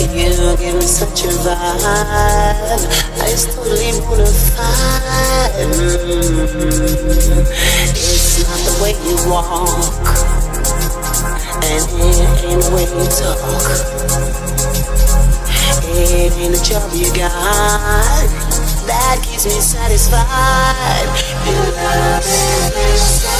You give me such a vibe. It's totally bona fide. Mm. It's not the way you walk, and it ain't the way you talk. It ain't the job you got that keeps me satisfied. You love me